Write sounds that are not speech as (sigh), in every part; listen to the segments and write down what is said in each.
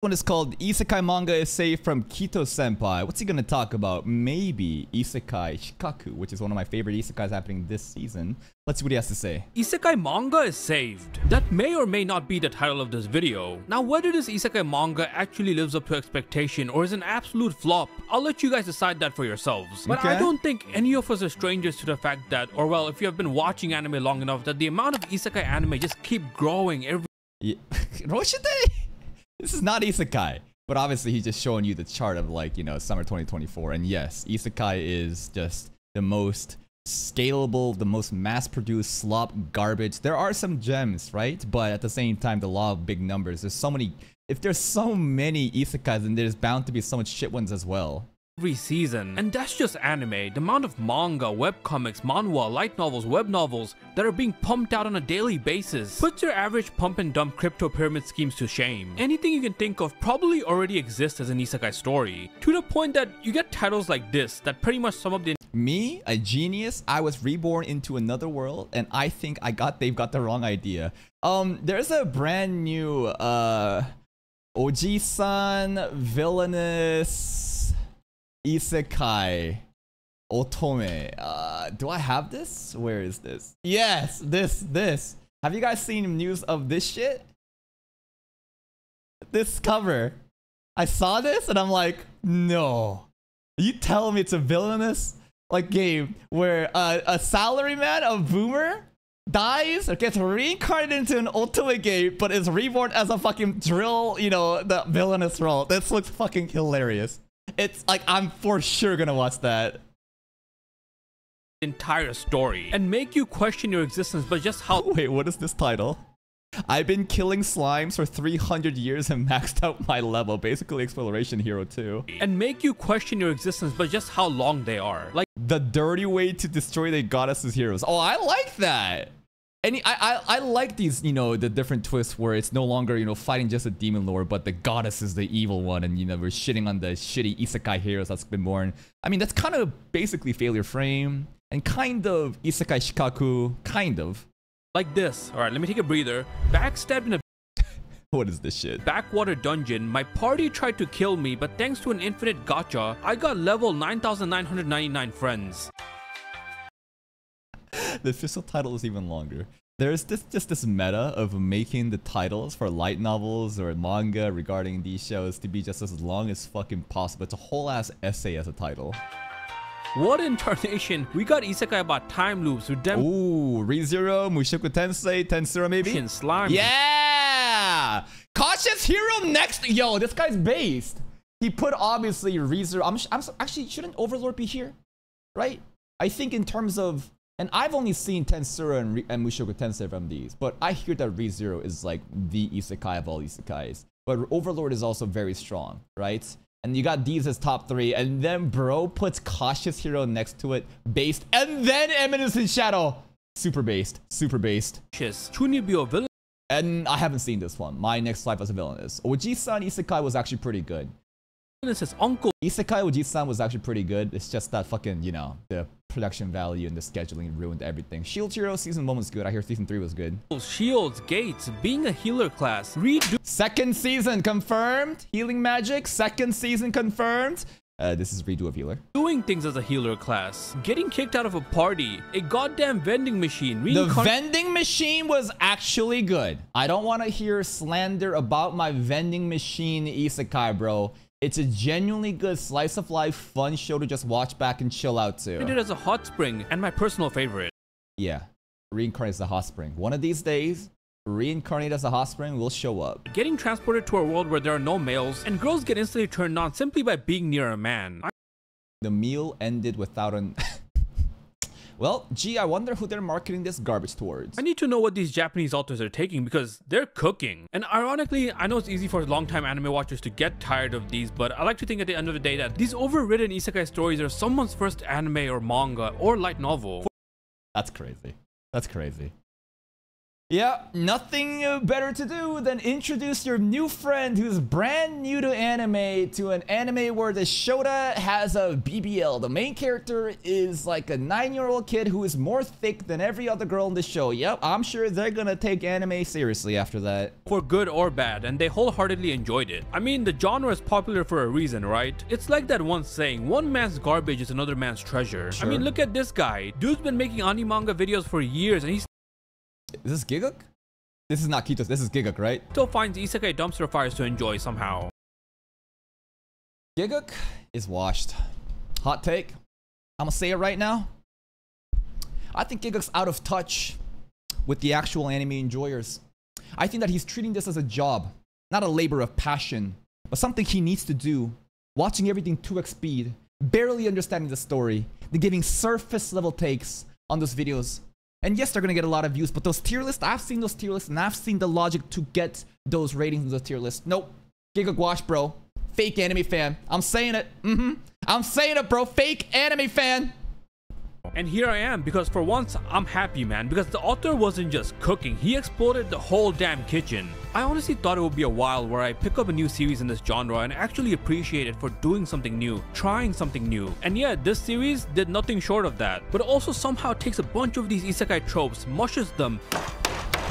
one is called Isekai Manga is saved from Kito Senpai. What's he gonna talk about? Maybe Isekai Shikkaku, which is one of my favorite isekais happening this season. Let's see what he has to say. Isekai manga is saved. That may or may not be the title of this video. Now whether this isekai manga actually lives up to expectation or is an absolute flop, I'll let you guys decide that for yourselves. But I don't think any of us are strangers to the fact that, or well, if you have been watching anime long enough, that the amount of isekai anime just keep growing every Yeah. (laughs) Roshidere? This is not Isekai. But obviously he's just showing you the chart of like, you know, summer 2024. And yes, Isekai is just the most scalable, the most mass-produced slop garbage. There are some gems, right? But at the same time, the law of big numbers. There's so many if there's so many isekais, then there's bound to be so much shit ones as well. Every season. And that's just anime. The amount of manga, webcomics, manhwa, light novels, web novels that are being pumped out on a daily basis puts your average pump and dump crypto pyramid schemes to shame. Anything you can think of probably already exists as an isekai story, to the point that you get titles like this that pretty much sum up the Me, a genius, I was reborn into another world, and I think I got they've got the wrong idea. Um, there's a brand new uh Oji-san villainous isekai otome. Uh, do I have this? Where is this? Yes, this, this. Have you guys seen news of this shit? This cover. I saw this and I'm like, no. You telling me it's a villainous like game where uh, a salaryman, a boomer, dies or gets reincarnated into an otome game, but is reborn as a fucking drill, you know, the villainous role. This looks fucking hilarious. It's like I'm for sure gonna watch that. entire story and make you question your existence but just how (laughs) Wait, what is this title? I've been killing slimes for 300 years and maxed out my level. Basically, Exploration Hero 2. and make you question your existence but just how long they are. Like The dirty way to destroy the goddesses heroes. Oh, I like that. And I, I I like these, you know, the different twists where it's no longer, you know, fighting just a demon lord, but the goddess is the evil one, and you know, we're shitting on the shitty isekai heroes that's been born. I mean, that's kind of basically failure frame and kind of isekai shikkaku, kind of. like this. All right, let me take a breather. Backstabbed in a (laughs) What is this shit? backwater dungeon, my party tried to kill me, but thanks to an infinite gacha, I got level 9999 friends. The official title is even longer. There's this just this meta of making the titles for light novels or manga regarding these shows to be just as long as fucking possible. It's a whole ass essay as a title. What in tarnation? We got isekai about time loops, redemption, Ooh, ReZero, Mushoku Tensei, Tensura maybe? slime. Yeah! Cautious Hero next! Yo, this guy's based. He put obviously ReZero. I'm, I'm actually, shouldn't Overlord be here? Right? I think in terms of, and I've only seen Tensura and, Re, and Mushoku Tensei from these, but I hear that ReZero is like the isekai of all isekais. But Overlord is also very strong, right? And you got these as top three, and then bro puts Cautious Hero next to it, based, and then Eminence in Shadow, super based, super based. Chunibyo villain And I haven't seen this one. My next life as a villain is. Oji-san Isekai was actually pretty good. is his uncle. Isekai Oji-san was actually pretty good. It's just that fucking, you know, the production value and the scheduling ruined everything. Shield Hero season 1 was good. I hear season 3 was good. Shields, Gates, being a healer class, redo Second season confirmed. Healing Magic, second season confirmed. Uh, this is redo of healer. doing things as a healer class, getting kicked out of a party, a goddamn vending machine, The vending machine was actually good. I don't want to hear slander about my vending machine isekai, bro. It's a genuinely good slice of life, fun show to just watch back and chill out it to. as a hot spring, and my personal favorite. Yeah, reincarnate as a hot spring. One of these days, reincarnate as a hot spring will show up. Getting transported to a world where there are no males, and girls get instantly turned on simply by being near a man. The meal ended without an. Well, gee, I wonder who they're marketing this garbage towards. I need to know what these Japanese authors are taking because they're cooking. And ironically, I know it's easy for longtime anime watchers to get tired of these, but I like to think at the end of the day that these overridden isekai stories are someone's first anime or manga or light novel. That's crazy. That's crazy. Yeah, nothing uh, better to do than introduce your new friend who's brand new to anime to an anime where the Shota has a BBL. The main character is like a nine-year-old kid who is more thick than every other girl in the show. Yep, I'm sure they're gonna take anime seriously after that. For good or bad, and they wholeheartedly enjoyed it. I mean, the genre is popular for a reason, right? It's like that one saying, one man's garbage is another man's treasure. I mean, look at this guy. Dude's been making anime manga videos for years and he's Is this Gigguk? This is not Kitos, this is Gigguk, right? still finds isekai dumpster fires to enjoy somehow. Gigguk is washed. Hot take. I'm gonna say it right now. I think Gigguk's out of touch with the actual anime enjoyers. I think that he's treating this as a job, not a labor of passion, but something he needs to do. Watching everything 2x speed, barely understanding the story, then giving surface level takes on those videos. And yes, they're gonna get a lot of views, but those tier lists, I've seen those tier lists and I've seen the logic to get those ratings in those tier lists. Nope. Giga wash, bro. Fake anime fan. I'm saying it. Mm-hmm. I'm saying it, bro. Fake anime fan. And here I am because for once I'm happy man because the author wasn't just cooking, he exploded the whole damn kitchen. I honestly thought it would be a while where I pick up a new series in this genre and actually appreciate it for doing something new, trying something new. And yeah, this series did nothing short of that, but also somehow takes a bunch of these isekai tropes, mushes them,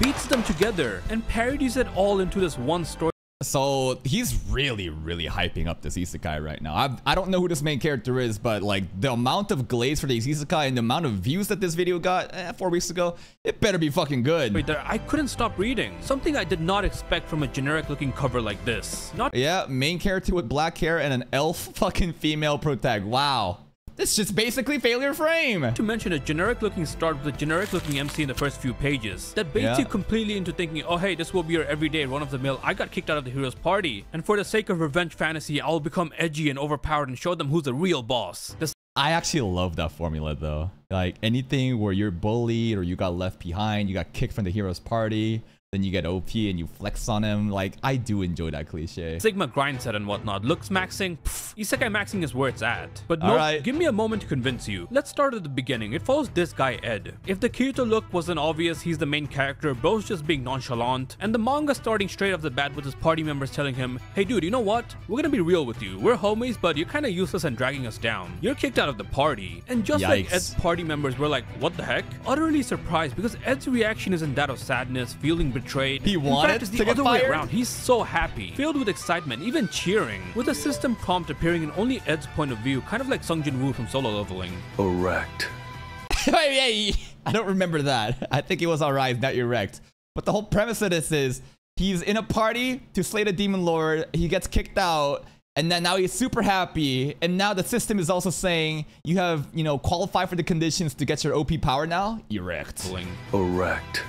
beats them together, and parodies it all into this one story. So he's really, really hyping up this isekai right now. I, I don't know who this main character is, but like the amount of glaze for these isekai and the amount of views that this video got eh, four weeks ago, it better be fucking good. Wait, there, I couldn't stop reading. Something I did not expect from a generic looking cover like this. Not Yeah, main character with black hair and an elf fucking female protag. Wow. This just basically failure frame. to mention a generic looking start with a generic looking MC in the first few pages that baits Yeah. you completely into thinking, oh hey, this will be your everyday run of the mill. I got kicked out of the hero's party, and for the sake of revenge fantasy, I'll become edgy and overpowered and show them who's the real boss. The I actually love that formula though. Like anything where you're bullied or you got left behind, you got kicked from the hero's party, then you get OP and you flex on him. Like I do enjoy that cliche. Sigma grind set and whatnot. Looks maxing, pff, isekai maxing is where it's at. But no, Alright. give me a moment to convince you. Let's start at the beginning. It follows this guy Ed. If the Kirito look wasn't obvious, he's the main character, bro's just being nonchalant, and the manga starting straight off the bat with his party members telling him, hey dude, you know what? We're gonna be real with you. We're homies, but you're kinda useless and dragging us down. You're kicked out of the party. And just like Ed's party members were like, what the heck? Utterly surprised because Ed's reaction isn't that of sadness, feeling betrayed. He In wanted fact, it's the to get other way fired? around. He's so happy, filled with excitement, even cheering, with a system prompt appearing in only Ed's point of view, kind of like Sung Jin Woo from Solo Leveling. Erect. (laughs) Wait, wait, I don't remember that. I think it was alright, not erect. But the whole premise of this is he's in a party to slay the demon lord. He gets kicked out. And then now he's super happy. And now the system is also saying you have, you know, qualified for the conditions to get your OP power now. Erect. Erect.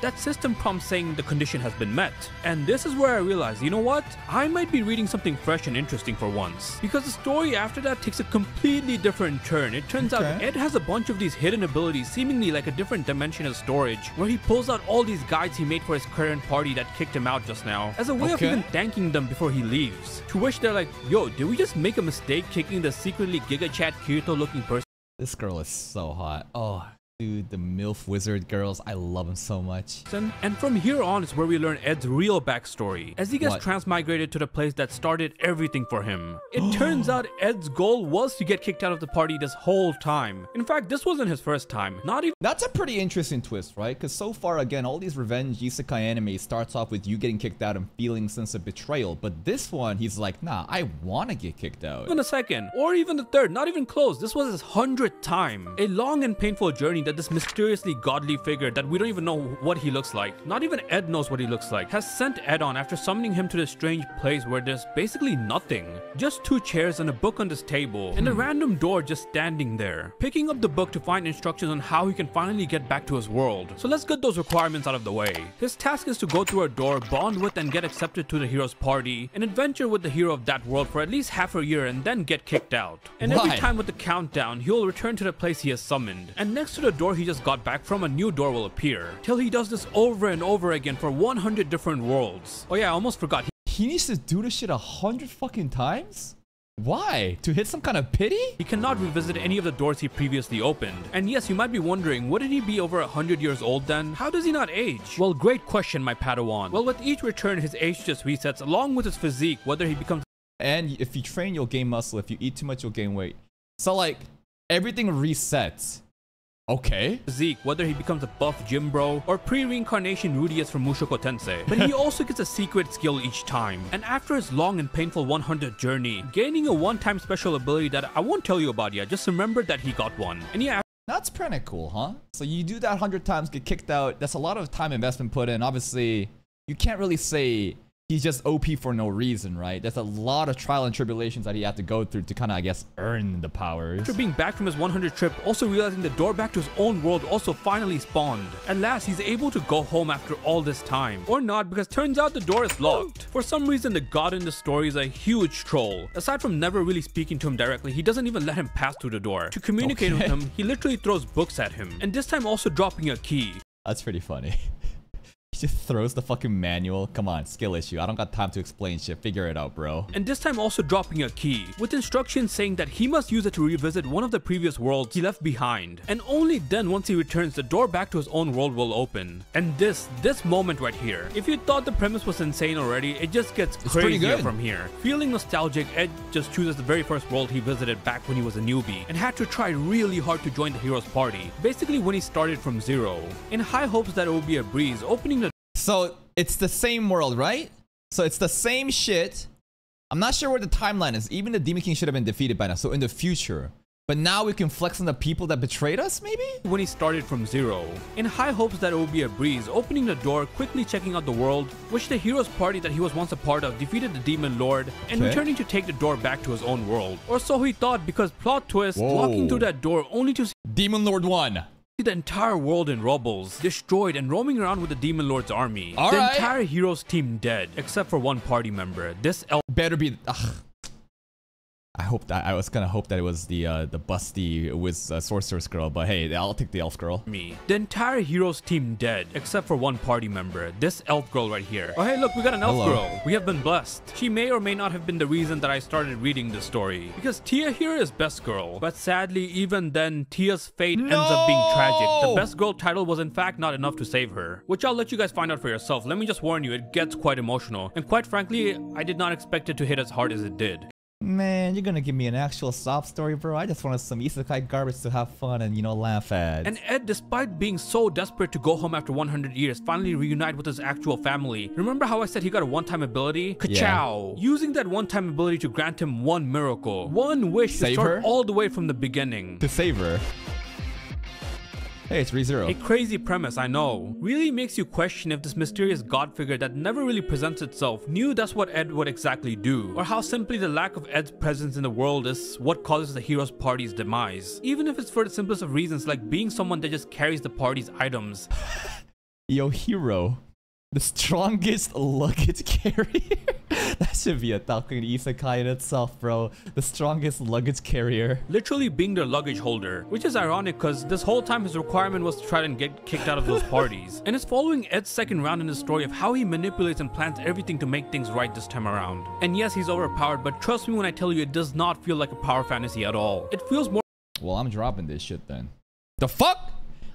That system prompt saying the condition has been met. And this is where I realized, you know what? I might be reading something fresh and interesting for once. Because the story after that takes a completely different turn. It turns out Ed has a bunch of these hidden abilities, seemingly like a different dimension of storage, where he pulls out all these guides he made for his current party that kicked him out just now, as a way of even thanking them before he leaves. To which they're like, yo, did we just make a mistake kicking the secretly Giga Chad Kirito looking person? This girl is so hot. Oh, dude, the MILF wizard girls. I love them so much. And from here on is where we learn Ed's real backstory, as he gets What? transmigrated to the place that started everything for him. It (gasps) turns out Ed's goal was to get kicked out of the party this whole time. In fact, this wasn't his first time. Not even That's a pretty interesting twist, right? Because so far, again, all these revenge isekai anime starts off with you getting kicked out and feeling sense of betrayal. But this one, he's like, nah, I want to get kicked out. Even the second, or even the third, not even close. This was his hundredth time. A long and painful journey that this mysteriously godly figure that we don't even know what he looks like, not even Ed knows what he looks like, has sent Ed on after summoning him to this strange place where there's basically nothing. Just two chairs and a book on this table, and a hmm. random door just standing there. Picking up the book to find instructions on how he can finally get back to his world. So let's get those requirements out of the way. His task is to go through a door, bond with and get accepted to the hero's party, and adventure with the hero of that world for at least half a year and then get kicked out. And every time with the countdown, he'll return to the place he has summoned. And next to the door he just got back from, a new door will appear. Till he does this over and over again for 100 different worlds. Oh yeah, I almost forgot. He needs to do this shit a hundred fucking times? Why? To hit some kind of pity? He cannot revisit any of the doors he previously opened. And yes, you might be wondering, wouldn't he be over 100 years old then? How does he not age? Well, great question, my Padawan. Well, with each return, his age just resets along with his physique, whether he becomes And if you train, you'll gain muscle. If you eat too much, you'll gain weight. So like, everything resets. Okay. Zeke, whether he becomes a buff gym bro or pre-reincarnation Rudeus from Mushoku Tensei. But he also gets a secret skill each time. And after his long and painful 100 journey, gaining a one-time special ability that I won't tell you about yet, just remember that he got one. And yeah, That's pretty cool, huh? So you do that 100 times, get kicked out. That's a lot of time investment put in. Obviously, you can't really say he's just OP for no reason, right? There's a lot of trial and tribulations that he had to go through to kind of, I guess, earn the powers. After being back from his 100 trip, also realizing the door back to his own world also finally spawned. At last, he's able to go home after all this time. Or not, because turns out the door is locked. For some reason, the god in the story is a huge troll. Aside from never really speaking to him directly, he doesn't even let him pass through the door. To communicate with him, he literally throws books at him. And this time also dropping a key. That's pretty funny. (laughs) he just throws the fucking manual. Come on, skill issue. I don't got time to explain shit. Figure it out, bro. And this time also dropping a key, with instructions saying that he must use it to revisit one of the previous worlds he left behind. And only then once he returns, the door back to his own world will open. And this, this moment right here, if you thought the premise was insane already, it just gets pretty crazier from here. Feeling nostalgic, Ed just chooses the very first world he visited back when he was a newbie, and had to try really hard to join the hero's party, basically when he started from zero. In high hopes that it would be a breeze, opening the So it's the same world, right? So it's the same shit. I'm not sure where the timeline is. Even the Demon King should have been defeated by now. So in the future. But now we can flex on the people that betrayed us, maybe? when he started from zero. In high hopes that it would be a breeze, opening the door, quickly checking out the world, which the hero's party that he was once a part of defeated the demon lord, and Okay. returning to take the door back to his own world. Or so he thought because plot twist, Whoa. walking through that door only to see Demon Lord 1. The entire world in rubbles, destroyed and roaming around with the demon lord's army. All the right. entire hero's team dead, except for one party member. This elf Better be. Ugh. I hope that I was gonna hope that it was the uh, the busty with uh, sorceress girl, but hey, I'll take the elf girl. me. The entire heroes team dead, except for one party member, this elf girl right here. Oh hey look, we got an elf Hello. girl. We have been blessed. She may or may not have been the reason that I started reading this story. Because Tia here is best girl. But sadly, even then, Tia's fate ends up being tragic. The best girl title was in fact not enough to save her. Which I'll let you guys find out for yourself. Let me just warn you, it gets quite emotional. And quite frankly, I did not expect it to hit as hard as it did. Man, you're gonna give me an actual sob story, bro. I just wanted some isekai garbage to have fun and you know laugh at. And Ed, despite being so desperate to go home after 100 years, finally reunite with his actual family. Remember how I said he got a one-time ability? Ka-chow! Using that one-time ability to grant him one miracle. One wish to Save start her? all the way from the beginning. to save her. Hey, it's ReZero. A crazy premise, I know. Really makes you question if this mysterious god figure that never really presents itself knew that's what Ed would exactly do, or how simply the lack of Ed's presence in the world is what causes the hero's party's demise. Even if it's for the simplest of reasons like being someone that just carries the party's items. (laughs) Yo, hero. The strongest luggage carrier. (laughs) that should be a fucking isekai in itself, bro. The strongest luggage carrier. literally being their luggage holder, which is ironic because this whole time his requirement was to try and get kicked out of those (laughs) parties. And it's following Ed's second round in the story of how he manipulates and plans everything to make things right this time around. And yes, he's overpowered, but trust me when I tell you it does not feel like a power fantasy at all. It feels more Well, I'm dropping this shit then. The fuck?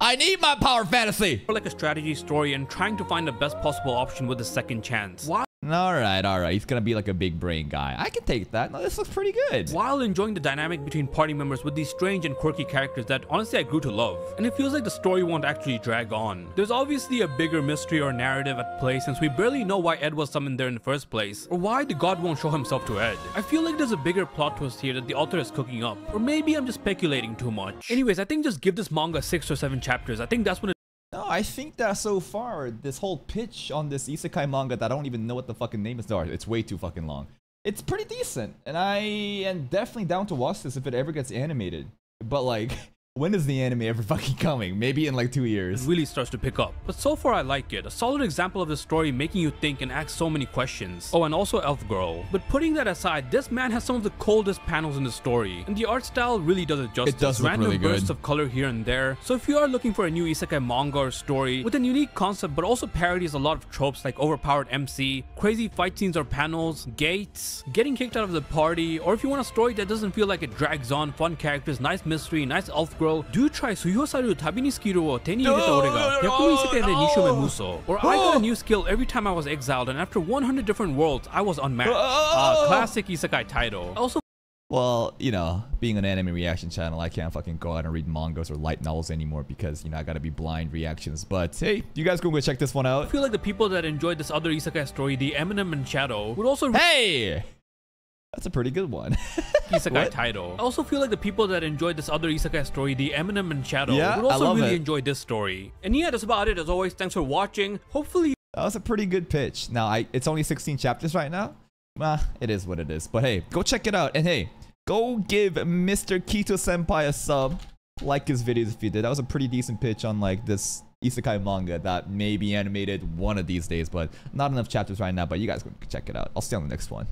I need my power fantasy! More like a strategy story and trying to find the best possible option with a second chance. While Alright, alright. He's gonna be like a big brain guy. I can take that. No, this looks pretty good. while enjoying the dynamic between party members with these strange and quirky characters that honestly I grew to love. And it feels like the story won't actually drag on. There's obviously a bigger mystery or narrative at play since we barely know why Ed was summoned there in the first place, or why the god won't show himself to Ed. I feel like there's a bigger plot twist here that the author is cooking up, or maybe I'm just speculating too much. Anyways, I think just give this manga 6 or 7 chapters. I think that's when it No, I think that so far, this whole pitch on this isekai manga that I don't even know what the fucking name is, it's way too fucking long. It's pretty decent, and I am definitely down to watch this if it ever gets animated. But like, (laughs) When is the anime ever (laughs) fucking coming? Maybe in like two years. really starts to pick up. But so far I like it, a solid example of the story making you think and ask so many questions. Oh, and also Elf Girl. But putting that aside, this man has some of the coldest panels in the story, and the art style really does it justice. It does look Random really good. bursts of color here and there. So if you are looking for a new isekai manga or story with a unique concept but also parodies a lot of tropes like overpowered MC, crazy fight scenes or panels, gates, getting kicked out of the party, or if you want a story that doesn't feel like it drags on, fun characters, nice mystery, nice elf girl, do try Suyosaru Tabi ni Skiru wo te ni ireta ore ga Hyaku isekai de Nishome Muso. Or I got a new skill every time I was exiled and after 100 different worlds, I was unmatched. Uh, classic isekai title. Also Well, you know, being an anime reaction channel, I can't fucking go out and read mangas or light novels anymore because, you know, I gotta be blind reactions. But hey, you guys go go check this one out. I feel like the people that enjoyed this other isekai story, the Eminence in Shadow, would also Hey! That's a pretty good one. (laughs) isekai What? title. I also feel like the people that enjoyed this other isekai story, the Eminence in Shadow, Yeah, would also really it. enjoy this story. And yeah, that's about it. As always, thanks for watching. Hopefully That was a pretty good pitch. Now, I it's only 16 chapters right now. Nah, it is what it is. But hey, go check it out. And hey, go give Mr. Kito Senpai a sub. Like his videos if you did. That was a pretty decent pitch on like this isekai manga that may be animated one of these days, but not enough chapters right now. But you guys can check it out. I'll see you on the next one.